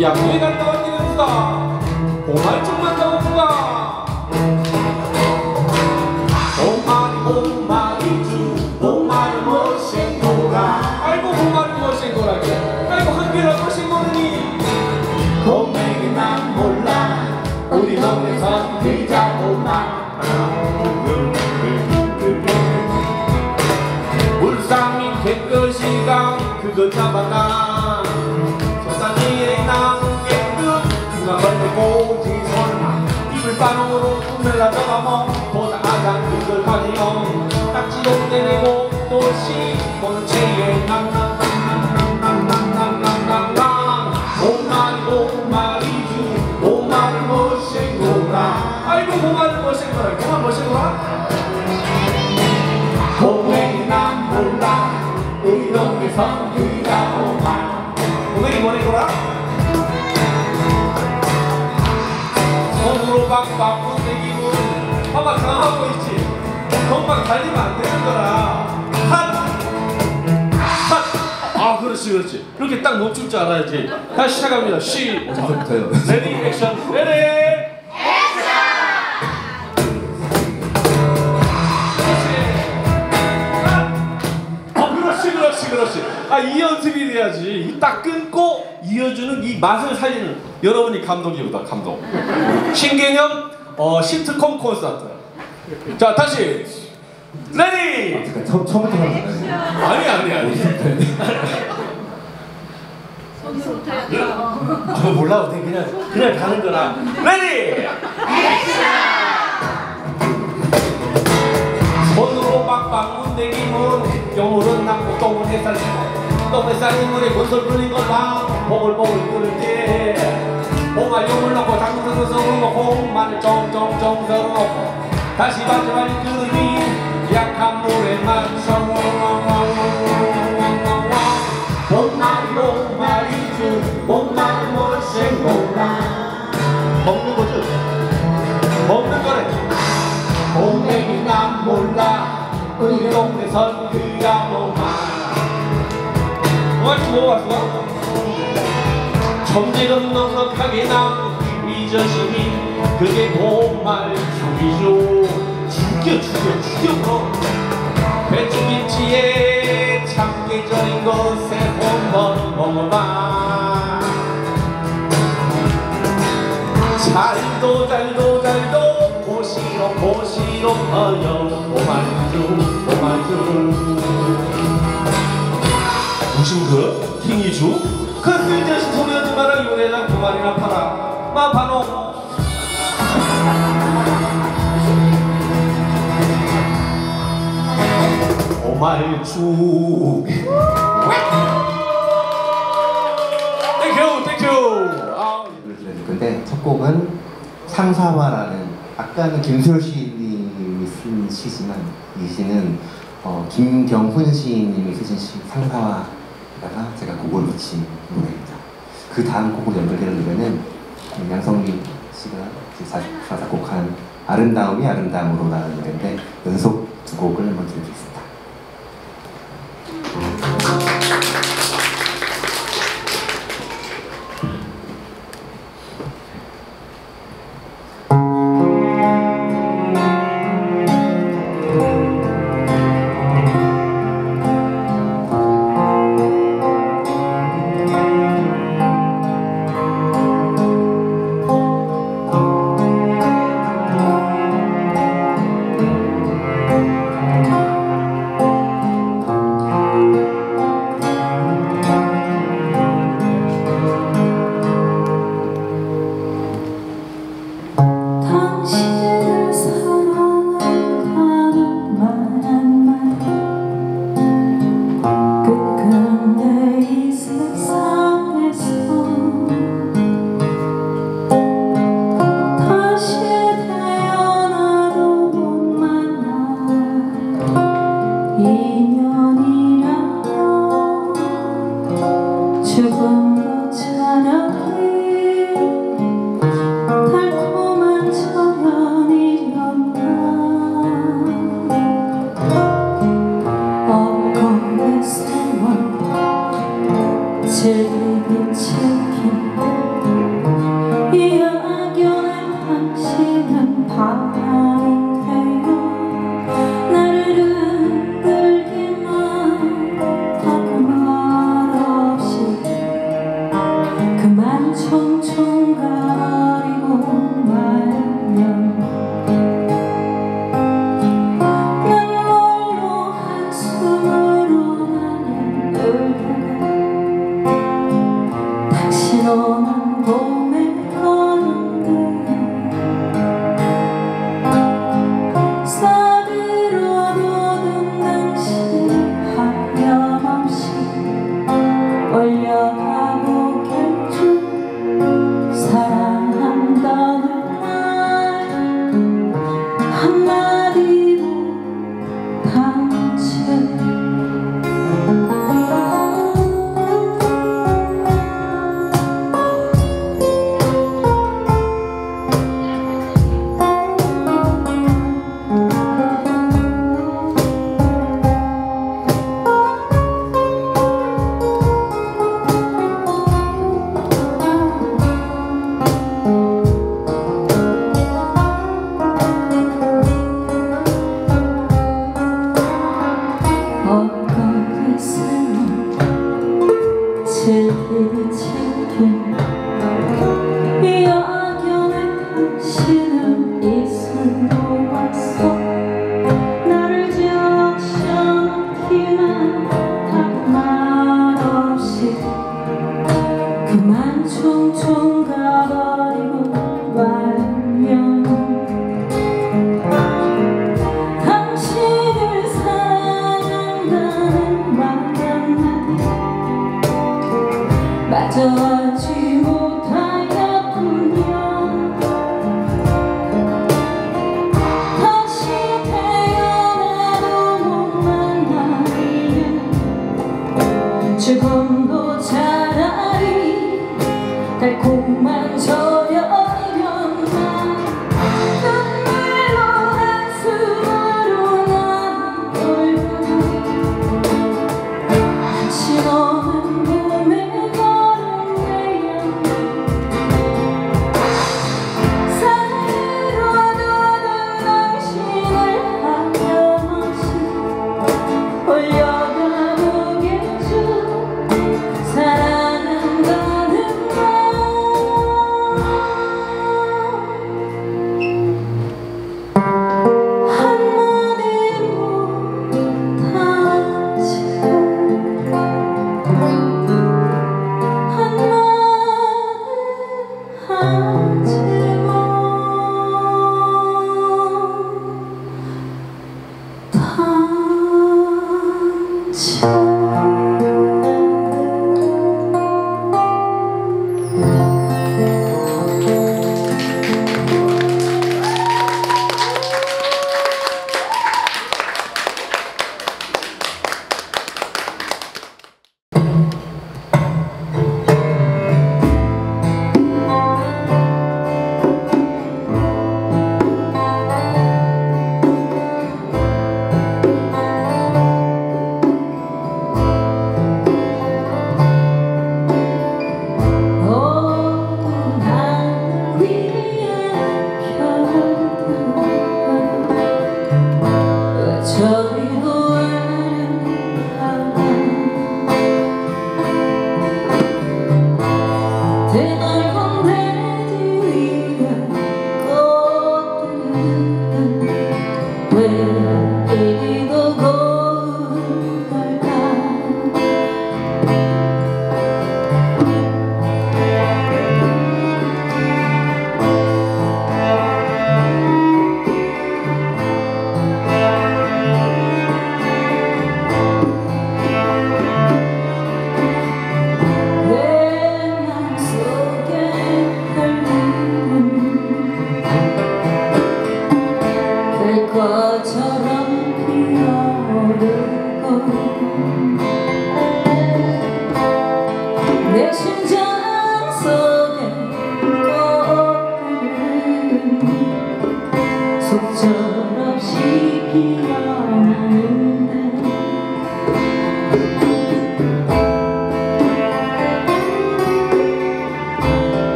약속이가 떨어지는 수다. 고말총만 나온다. 고말이 고말이주 고말이 무엇인 고라 아이고 고말이 무엇인 고라니 아이고 한길은 무엇인 고르니. 고맥이 난 몰라. 우리 동네선 그자 고말. 물상이 개끝이가 그걸 잡았다. 생을 고지 선나 이불바로 멜라져가면 보다 아장 그걸 가 지어 딱지도 내내고 또 씹고는 체에 남나 달리면 안 되는 거라. 핫핫아 그렇지 그렇지. 이렇게 딱 멈출 줄 알아야지. 다시 시작합니다. 시. 저부터요. 레디 액션. 레디! 어 그렇지 그렇지 그렇지. 아 이 연습이 돼야지. 이딱 끊고 이어주는 이 맛을 살리는. 여러분이 감독이보다 감독 신개념 어 시트콤 콘서트. 자 다시 레디! 그러니까 처, 처음부터 하면 되나요? 아니 아니 아니. 아 몰라 어떻게 그냥 그냥 가는 거라. 레디! 손으로 빡빡 문대기문 영물은 낳고 똥은 햇살리고 똥은 쌀린 물에 건설 끓인 걸봐. 보글보글 끓을 때 봉알 용을 넣고 당근 썰어 놓고 마늘 쫑쫑쫑 썰어 놓고 다시 마지막에 끓으니 노래만 성공왕왕왕왕왕왕왕 못난 용말이죠 못난 못생 못난 먹는 넉넉하게 남고 이저심이 그게 못말 죽이죠 죽여 죽여 죽여 배추김치에 참깨 절인 것에 한번 먹어봐. 잘도 잘도 잘도 고시로 고시로 어여 오만주 오만주. 무슨 그? 킹이주? 그 쓸데없이 소리하지 마라 요래장 두 마리나 팔아. 마파노 땡큐 아. 근데 첫 곡은 상사화라는 아까는 김소열 시인님이 쓴 시지만 이 시는 어, 김경훈 시인님이 쓰신 시 상사화에다가 제가 곡을 붙인 노래입니다. 그 다음 곡으로 연결되는 노래는 양성민 씨가 사- 작곡한 아름다움이 아름다움으로라는 노래인데 연속 두 곡을 한번 들려드리겠습니다. to 너